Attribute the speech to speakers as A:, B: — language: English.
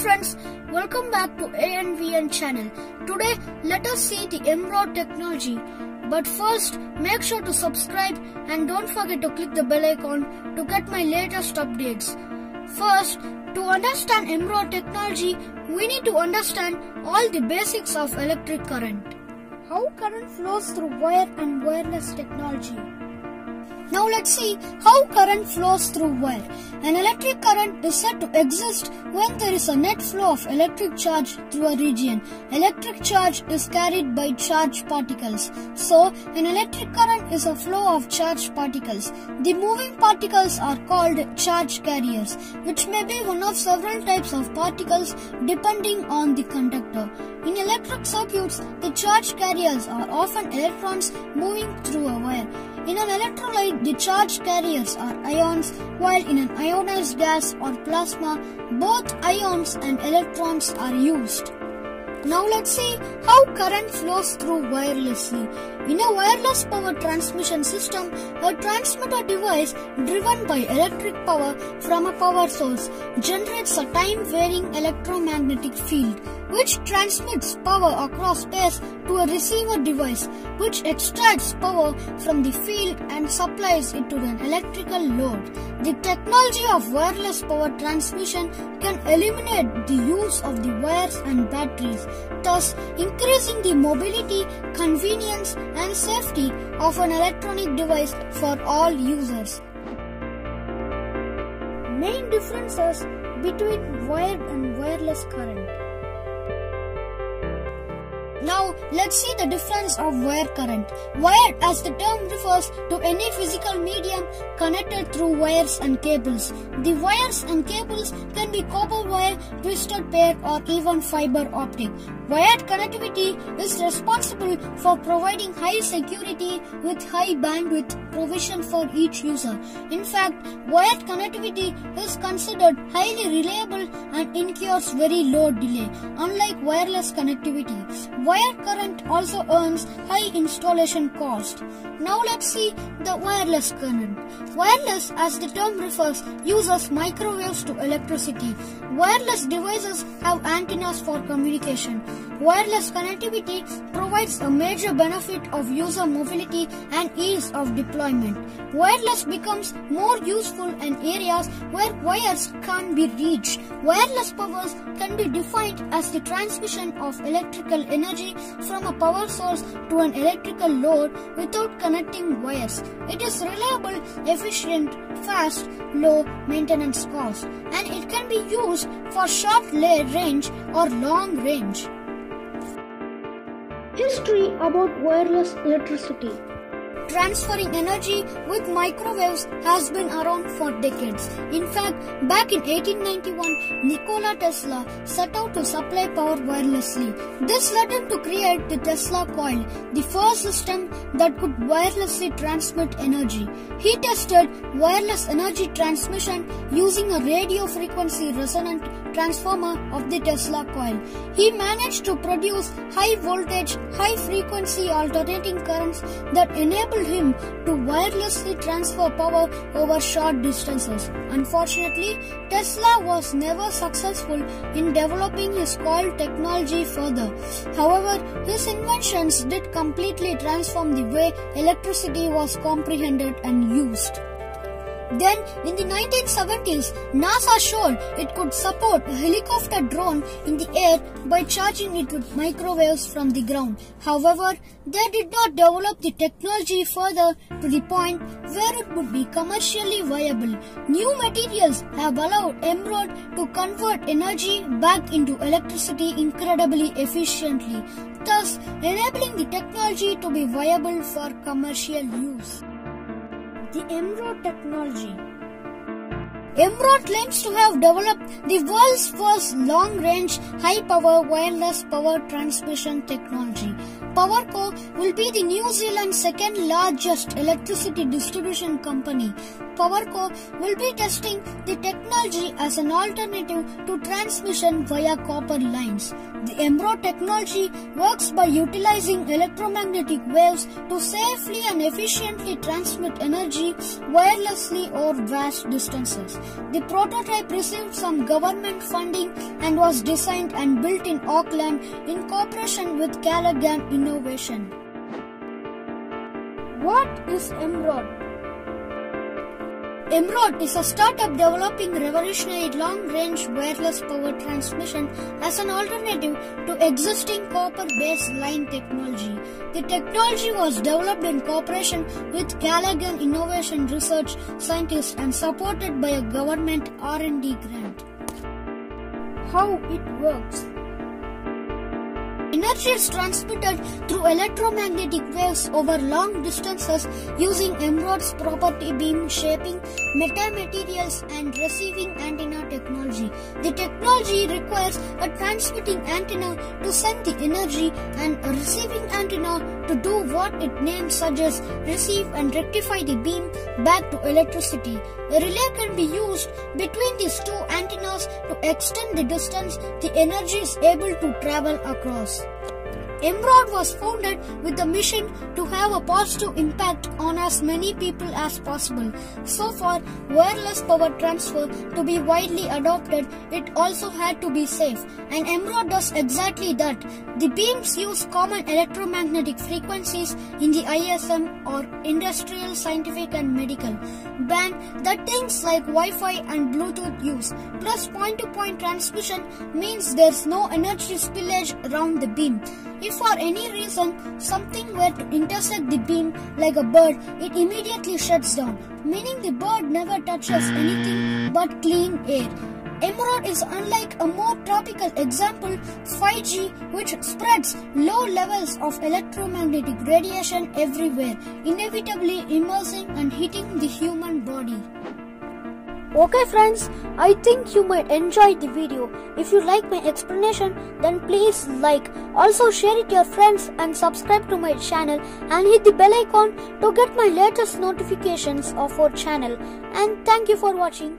A: friends, welcome back to ANVN channel. Today, let us see the EMROD technology. But first, make sure to subscribe and don't forget to click the bell icon to get my latest updates. First, to understand EMROD technology, we need to understand all the basics of electric current. How current flows through wire and wireless technology. Now let's see how current flows through wire. An electric current is said to exist when there is a net flow of electric charge through a region. Electric charge is carried by charged particles. So, an electric current is a flow of charged particles. The moving particles are called charge carriers, which may be one of several types of particles depending on the conductor. In electric circuits, the charge carriers are often electrons moving through a wire. In an electrolyte, the charge carriers are ions, while in an ionized gas or plasma, both ions and electrons are used. Now let's see how current flows through wirelessly. In a wireless power transmission system, a transmitter device driven by electric power from a power source generates a time-varying electromagnetic field which transmits power across space to a receiver device which extracts power from the field and supplies it to an electrical load. The technology of wireless power transmission can eliminate the use of the wires and batteries, thus increasing the mobility, convenience and safety of an electronic device for all users. Main differences between wired and wireless current. Now let's see the difference of wire current. Wire as the term refers to any physical medium connected through wires and cables. The wires and cables can be copper wire, twisted pair or even fiber optic. Wired connectivity is responsible for providing high security with high bandwidth provision for each user. In fact, wired connectivity is considered highly reliable and incurs very low delay, unlike wireless connectivity. Wire current also earns high installation cost. Now let's see the wireless current. Wireless, as the term refers, uses microwaves to electricity. Wireless devices have antennas for communication. Wireless connectivity provides a major benefit of user mobility and ease of deployment. Wireless becomes more useful in areas where wires can't be reached. Wireless powers can be defined as the transmission of electrical energy from a power source to an electrical load without connecting wires. It is reliable, efficient, fast, low maintenance cost, and it can be used for short range or long range. History about wireless electricity. Transferring energy with microwaves has been around for decades. In fact, back in 1891, Nikola Tesla set out to supply power wirelessly. This led him to create the Tesla coil, the first system that could wirelessly transmit energy. He tested wireless energy transmission using a radio frequency resonant transformer of the Tesla coil. He managed to produce high voltage, high frequency alternating currents that enabled him to wirelessly transfer power over short distances. Unfortunately, Tesla was never successful in developing his coil technology further. However, his inventions did completely transform the way electricity was comprehended and used. Then, in the 1970s, NASA showed it could support a helicopter drone in the air by charging it with microwaves from the ground. However, they did not develop the technology further to the point where it would be commercially viable. New materials have allowed EMROD to convert energy back into electricity incredibly efficiently, thus enabling the technology to be viable for commercial use the EMROD technology. EMROD claims to have developed the world's first long-range, high-power wireless power transmission technology. Powerco will be the New Zealand's second largest electricity distribution company. Powerco will be testing the technology as an alternative to transmission via copper lines. The EMROD technology works by utilizing electromagnetic waves to safely and efficiently transmit energy wirelessly over vast distances. The prototype received some government funding and was designed and built in Auckland in cooperation with Callaghan Innovation. What is EMROD? EMROD is a startup developing revolutionary long-range wireless power transmission as an alternative to existing copper-based line technology. The technology was developed in cooperation with Callaghan Innovation Research scientists and supported by a government R&D grant. How it works Energy is transmitted through electromagnetic waves over long distances using EMROD's property beam shaping, metamaterials and receiving antenna technology. The technology requires a transmitting antenna to send the energy and a receiving antenna to do what it name suggests, receive and rectify the beam back to electricity. A relay can be used between these two antennas to extend the distance the energy is able to travel across. EMROD was founded with the mission to have a positive impact on as many people as possible. So for wireless power transfer to be widely adopted, it also had to be safe. And EMROD does exactly that. The beams use common electromagnetic frequencies in the ISM or industrial, scientific and medical band that things like Wi-Fi and Bluetooth use. Plus point-to-point -point transmission means there's no energy spillage around the beam. If for any reason something were to intersect the beam like a bird, it immediately shuts down, meaning the bird never touches anything but clean air. EMROD is unlike a more tropical example, 5G, which spreads low levels of electromagnetic radiation everywhere, inevitably immersing and hitting the human body. Okay friends, I think you might enjoy the video. If you like my explanation, then please like. Also share it to your friends and subscribe to my channel and hit the bell icon to get my latest notifications of our channel. And thank you for watching.